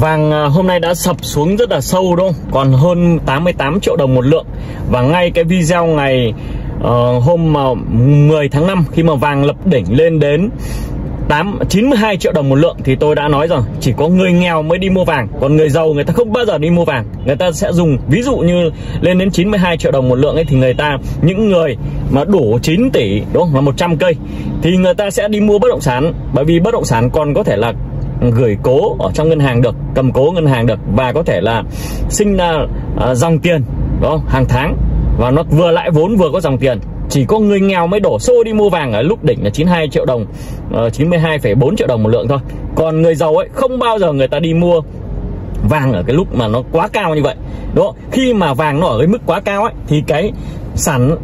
Vàng à, hôm nay đã sập xuống rất là sâu đúng không? Còn hơn 88 triệu đồng một lượng. Và ngay cái video ngày uh, hôm uh, 10 tháng 5 Khi mà vàng lập đỉnh lên đến 8, 92 triệu đồng một lượng thì tôi đã nói rồi chỉ có người nghèo mới đi mua vàng. Còn người giàu người ta không bao giờ đi mua vàng. Người ta sẽ dùng ví dụ như lên đến 92 triệu đồng một lượng ấy thì người ta những người mà đủ 9 tỷ đúng không? Là 100 cây thì người ta sẽ đi mua bất động sản. Bởi vì bất động sản còn có thể là gửi cố ở trong ngân hàng được cầm cố ngân hàng được và có thể là sinh ra uh, dòng tiền đó hàng tháng. Và nó vừa lãi vốn vừa có dòng tiền. Chỉ có người nghèo mới đổ xô đi mua vàng ở lúc đỉnh là 92 triệu đồng ờ, uh, 92,4 triệu đồng một lượng thôi. Còn người giàu ấy không bao giờ người ta đi mua vàng ở cái lúc mà nó quá cao như vậy đó khi mà vàng nó ở cái mức quá cao ấy thì cái sản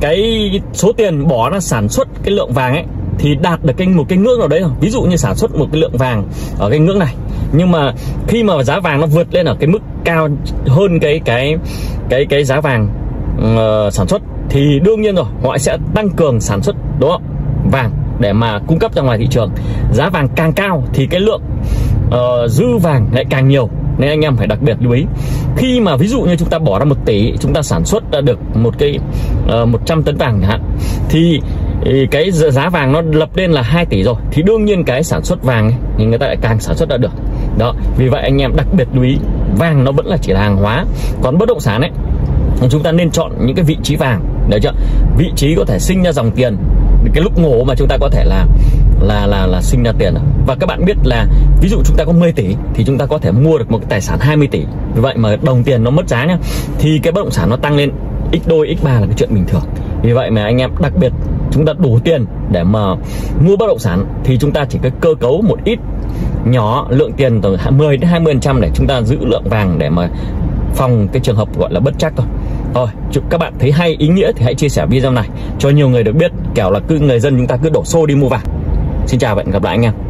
cái số tiền bỏ ra sản xuất cái lượng vàng ấy thì đạt được cái một cái ngưỡng nào đấy rồi ví dụ như sản xuất một cái lượng vàng ở cái ngưỡng này. Nhưng mà khi mà giá vàng nó vượt lên ở cái mức cao hơn cái cái cái cái giá vàng uh, sản xuất thì đương nhiên rồi họ sẽ tăng cường sản xuất đó vàng để mà cung cấp ra ngoài thị trường. Giá vàng càng cao thì cái lượng uh, dư vàng lại càng nhiều. Nên anh em phải đặc biệt lưu ý. Khi mà ví dụ như chúng ta bỏ ra một tỷ chúng ta sản xuất ra được một cái ờ, uh, 100 tấn vàng chẳng hạn thì thì cái giá vàng nó lập lên là 2 tỷ rồi. Thì đương nhiên cái sản xuất vàng ấy, thì người ta lại càng sản xuất ra được. Đó vì vậy anh em đặc biệt lưu ý vàng nó vẫn là chỉ là hàng hóa. Còn bất động sản ấy chúng ta nên chọn những cái vị trí vàng. Được chưa? Vị trí có thể sinh ra dòng tiền. Cái lúc ngủ mà chúng ta có thể là là là là sinh ra tiền. Và các bạn biết là ví dụ chúng ta có 10 tỷ thì chúng ta có thể mua được một cái tài sản 20 tỷ. Vì vậy mà đồng tiền nó mất giá nhá. Thì cái bất động sản nó tăng lên x đôi x ba là cái chuyện bình thường vì vậy mà anh em đặc biệt chúng ta đủ tiền để mà mua bất động sản thì chúng ta chỉ cái cơ cấu một ít nhỏ lượng tiền từ 10 đến 20 trăm để chúng ta giữ lượng vàng để mà phòng cái trường hợp gọi là bất chắc thôi. Rồi, chúc các bạn thấy hay, ý nghĩa thì hãy chia sẻ video này cho nhiều người được biết. Kẻo là cứ người dân chúng ta cứ đổ xô đi mua vàng. Xin chào và hẹn gặp lại anh em.